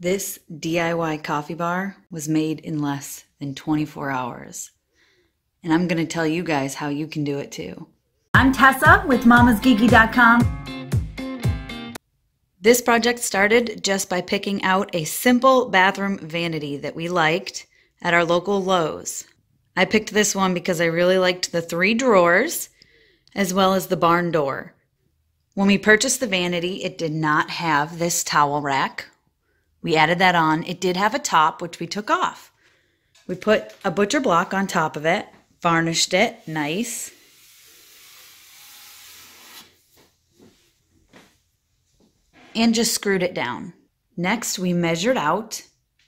This DIY coffee bar was made in less than 24 hours. And I'm going to tell you guys how you can do it too. I'm Tessa with mamasgeeky.com. This project started just by picking out a simple bathroom vanity that we liked at our local Lowe's. I picked this one because I really liked the three drawers as well as the barn door. When we purchased the vanity, it did not have this towel rack. We added that on. It did have a top, which we took off. We put a butcher block on top of it, varnished it nice. And just screwed it down. Next, we measured out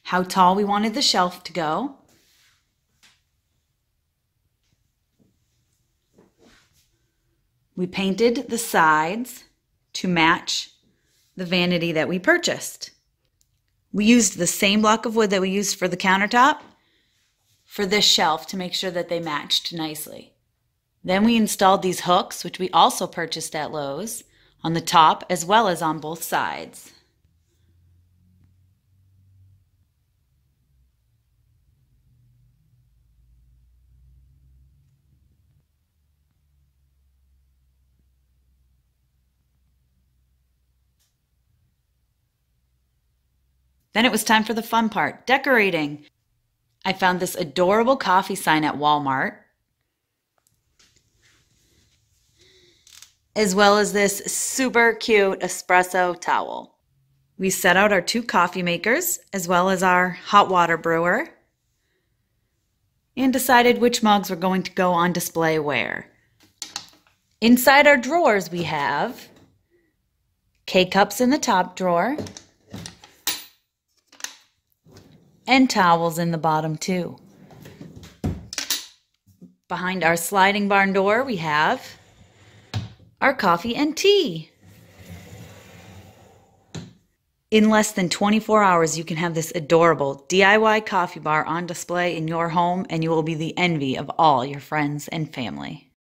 how tall we wanted the shelf to go. We painted the sides to match the vanity that we purchased. We used the same block of wood that we used for the countertop for this shelf to make sure that they matched nicely. Then we installed these hooks, which we also purchased at Lowe's, on the top as well as on both sides. Then it was time for the fun part decorating. I found this adorable coffee sign at Walmart, as well as this super cute espresso towel. We set out our two coffee makers, as well as our hot water brewer, and decided which mugs were going to go on display where. Inside our drawers, we have K cups in the top drawer and towels in the bottom too. Behind our sliding barn door, we have our coffee and tea. In less than 24 hours, you can have this adorable DIY coffee bar on display in your home, and you will be the envy of all your friends and family.